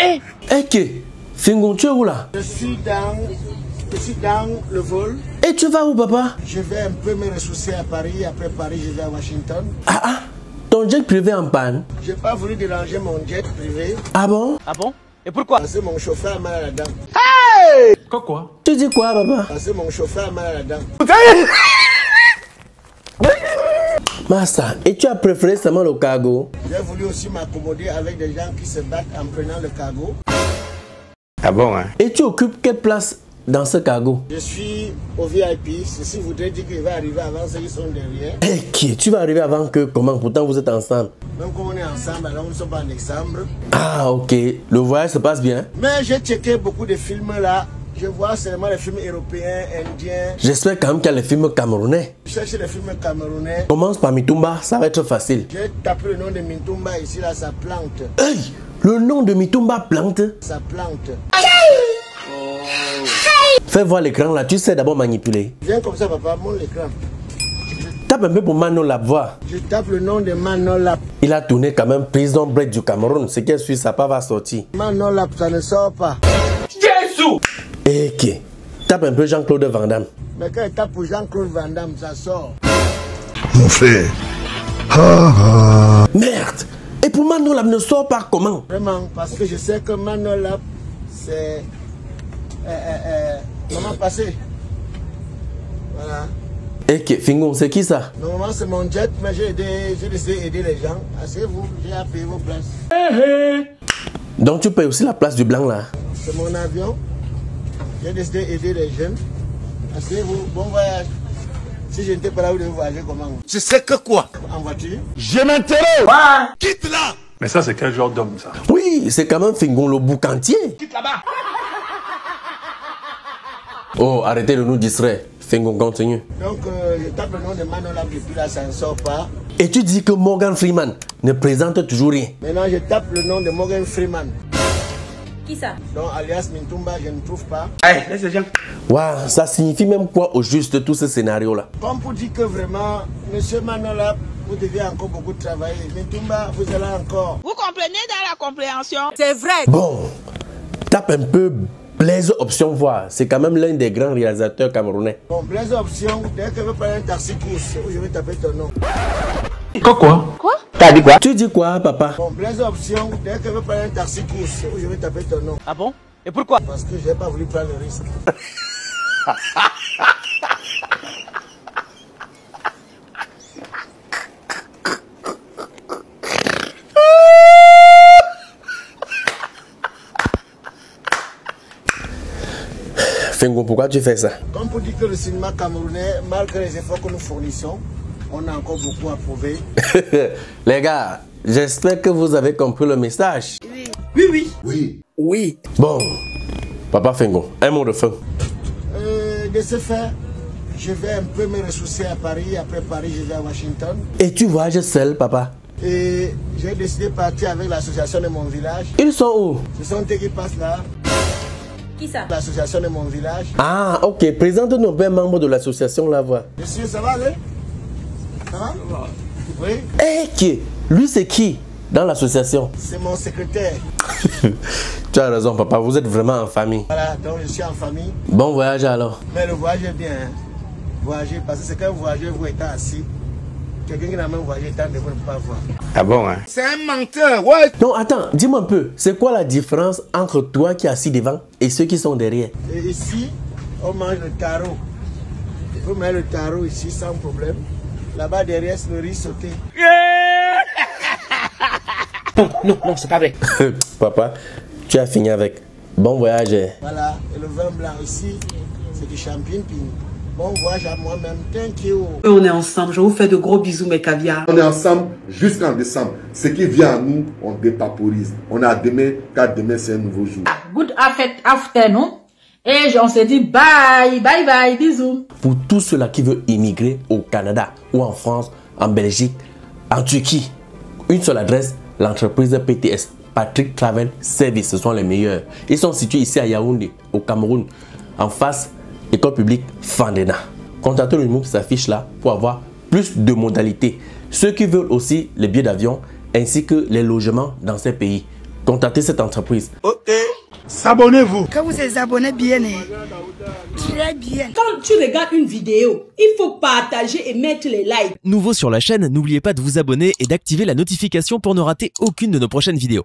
Eh Ok. Fingon, tu es où là Je suis dans, je suis dans le vol. Et tu vas où, papa? Je vais un peu me ressourcer à Paris. Après Paris, je vais à Washington. Ah ah Ton jet privé en panne? J'ai pas voulu déranger mon jet privé Ah bon? Ah bon? Et pourquoi? Parce que mon chauffeur a mal à la dent. Quoi quoi? Tu dis quoi, papa? Parce que mon chauffeur a mal à la dent. Massa, et tu as préféré seulement le cargo? J'ai voulu aussi m'accommoder avec des gens qui se battent en prenant le cargo. Ah bon, hein? Et tu occupes quelle place dans ce cargo? Je suis au VIP. Ceci voudrait dire qu'il va arriver avant ceux qui sont derrière. Eh, qui Tu vas arriver avant que comment? Pourtant, vous êtes ensemble. Même comme on est ensemble, alors nous ne sommes pas en décembre. Ah, ok. Le voyage se passe bien Mais j'ai checké beaucoup de films là. Je vois seulement les films européens, indiens. J'espère quand même qu'il y a les films camerounais. Je cherche les films camerounais. Commence par Mitumba, ça va être facile. J'ai tapé le nom de Mintumba ici, là, ça plante. Hey Le nom de Mitumba plante Ça plante. Fais voir l'écran là, tu sais d'abord manipuler. Viens comme ça, papa, monte l'écran. Tape un peu pour Mano la voix. Je tape le nom de Manolap. Il a tourné quand même Prison Break du Cameroun. Ce qui est sûr, ça pas va sortir. Manolap, ça ne sort pas. Eh, qui Tape un peu Jean-Claude Van Damme. Mais quand il tape pour Jean-Claude Van Damme, ça sort. Mon frère. Merde Et pour Mano la ne sort pas comment? Vraiment, parce que je sais que Manolap, c'est. Euh, euh, euh, comment passer? Voilà. Eh, qui Fingon, c'est qui ça? Normalement, c'est mon jet, mais j'ai aidé- j'ai décidé d'aider les gens. Asseyez-vous, j'ai à payer vos places. Donc tu payes aussi la place du blanc là. C'est mon avion. J'ai décidé d'aider les jeunes. Asseyez-vous, bon voyage. Si je n'étais pas là, vous devez voyager comment Je sais que quoi? En voiture Je m'interroge. Quitte là. Mais ça, c'est quel genre d'homme, ça? Oui, c'est quand même Fingon le boucantier. Quitte là-bas Oh, arrêtez de nous distraire. Fingon continue. Donc, euh, je tape le nom de Manolap depuis là, ça ne sort pas. Et tu dis que Morgan Freeman ne présente toujours rien. Maintenant, je tape le nom de Morgan Freeman. Qui ça Donc, alias Mintumba, je ne trouve pas. Allez, laisse les gens. Waouh, ça signifie même quoi au juste tout ce scénario là Comme pour dire que vraiment, monsieur Manolap, vous devez encore beaucoup travailler. Mintumba, vous allez encore. Vous comprenez dans la compréhension? C'est vrai. Bon, tape un peu Blaise Option Voir. C'est quand même l'un des grands réalisateurs camerounais. Bon, les options, dès que je veux prendre un taxi course, je vais taper ton nom. Quoi? Quoi? T'as dit quoi Tu dis quoi, papa? Bon, les options, dès que je veux prendre un taxi course, je vais taper ton nom. Ah bon? Et pourquoi? Parce que je n'ai pas voulu prendre le risque. Fingo, pourquoi tu fais ça? Comme pour dire que le cinéma camerounais, malgré les efforts que nous fournissons, on a encore beaucoup à prouver. Les gars, j'espère que vous avez compris le message. Oui. Oui. Bon, papa Fingo, un mot de fin. Euh, de ce fait, je vais un peu me ressourcer à Paris. Après Paris, je vais à Washington. Et tu voyages seul, papa? Et j'ai décidé de partir avec l'association de mon village. Ils sont où? Ce sont eux qui passent là, Qui ça? L'association de mon village. Ah, ok. Présente-nous un peu un membre de l'association La Voix. Monsieur, ça va aller Ça va Oui, Eh, qui Lui, c'est qui dans l'association? C'est mon secrétaire. Tu as raison, papa. Vous êtes vraiment en famille. Voilà, donc je suis en famille. Bon voyage alors. Mais le voyage est bien. hein. Voyager, parce que c'est quand vous voyagez, vous êtes assis. Quelqu'un qui n'a même voyagé, tant de vous ne pas voir. Ah bon, hein? C'est un menteur. Ouais. Non, attends, dis-moi un peu. C'est quoi la différence entre toi qui es assis devant et ceux qui sont derrière? Et ici, on mange le taro. Il faut mettre le taro ici sans problème. Là-bas derrière, c'est le riz sauté. Non, non, non, c'est pas vrai. Papa, tu as fini avec. Bon voyage. eh. Voilà. Et le vin blanc ici, c'est du champagne. Bon voyage à moi-même. Thank you. On est ensemble. Je vous fais de gros bisous, mes caviars. On est ensemble jusqu'en décembre. Ce qui vient à nous, on dépaporise. On a demain, car demain c'est un nouveau jour. Good after- afternoon. Et on se dit bye, bye, bye, bisous. Pour tous ceux-là qui veulent immigrer au Canada ou en France, en Belgique, en Turquie, une seule adresse, l'entreprise PTS, Patrick Travel Service, ce sont les meilleurs. Ils sont situés ici à Yaoundé, au Cameroun, en face, école publique Fandena. Contactez le numéro qui s'affiche là pour avoir plus de modalités. Ceux qui veulent aussi les billets d'avion ainsi que les logements dans ces pays, contactez cette entreprise. Ok. S'abonnez-vous. Quand vous êtes abonné bien, très bien. Quand tu regardes une vidéo, il faut partager et mettre les likes. Nouveau sur la chaîne, n'oubliez pas de vous abonner et d'activer la notification pour ne rater aucune de nos prochaines vidéos.